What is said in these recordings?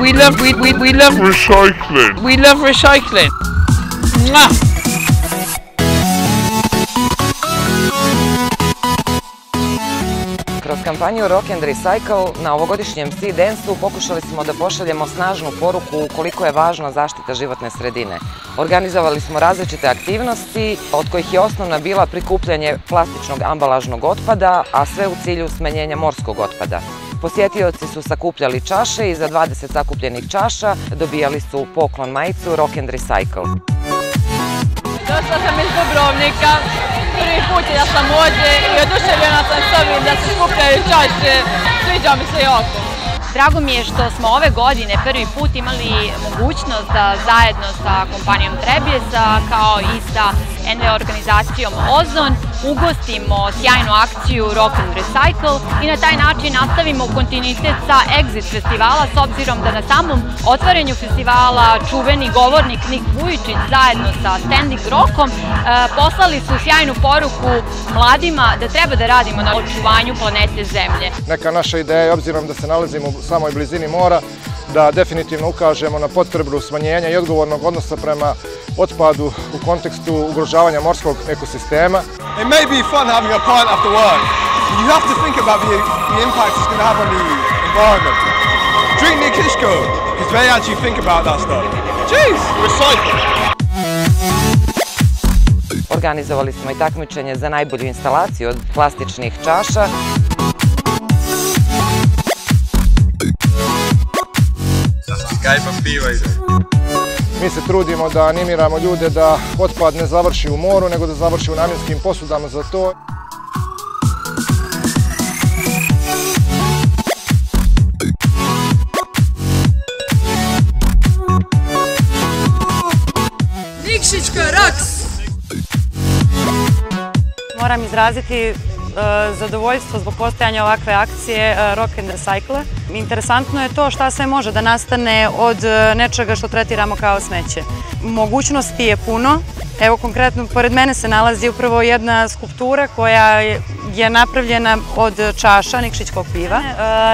we love we, we, we love Recycling. we love recycling. Mwah! Kroz kampanju Rock and Recycle na ovogodišnjem Sea Dance-u pokušali smo da pošaljemo snažnu poruku koliko je važna zaštita životne sredine. Organizovali smo različite aktivnosti, od kojih je osnovna bila prikupljanje plastičnog ambalažnog otpada, a sve u cilju smanjenja morskog otpada. Posjetioci su sakupljali čaše i za 20 sakupljenih čaša dobijali su poklon majicu Rock and Recycle. Došla sam iz Dubrovnika, prvi put je da sam ovdje i oduševljena sam s ovim da se skupljaju čaše, sviđa mi se jako. Drago mi je što smo ove godine prvi put imali mogućnost da zajedno sa kompanijom Trebjesa kao i sa NV organizacijom Ozon ugostimo sjajnu akciju Rock and Recycle i na taj način nastavimo kontinuitet sa Exit festivala s obzirom da na samom otvaranju festivala čuveni govornik Nik Vujičić zajedno sa Standing Rockom e, poslali su sjajnu poruku mladima da treba da radimo na očuvanju planete Zemlje. Neka naša ideja je, obzirom da se nalazimo u samoj blizini mora, da definitivno ukažemo na potrebu smanjenja i odgovornog odnosa prema otpadu u kontekstu ugrožavanja morskog ekosistema. It may be fun having a pint after work, but you have to think about the, the impact it's going to have on the environment. Drink Nikishko, because they actually think about that stuff. Jeez! Recycle. Organizovali smo i takmičenje za najbolju instalaciju od plastičnih čaša. Mi se trudimo da animiramo ljude da otpad ne završi u moru, nego da završi u namjenskim posudama za to. Moram izraziti zadovoljstvo zbog postojanja ovakve akcije e, Rock and Recycle. Interesantno je to šta sve može da nastane od e, nečega što tretiramo kao smeće. Mogućnosti je puno. Evo konkretno, pored mene se nalazi upravo jedna skulptura koja je napravljena od čaša Nikšićkog piva.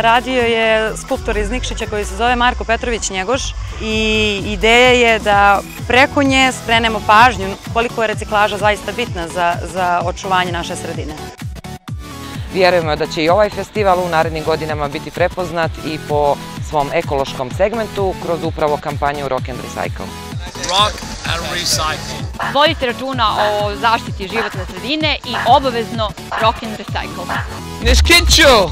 Radio je skulptor iz Nikšića koji se zove Marko Petrović Njegoš i ideja je da preko nje skrenemo pažnju koliko je reciklaža zaista bitna za očuvanje naše sredine. Vjerujemo da će i ovaj festival u narednim godinama biti prepoznat i po svom ekološkom segmentu kroz upravo kampanju Rock and Recycle. Rock and recycle. Vodite računa o zaštiti životne sredine i obavezno Rock and Recycle. Niskitcho!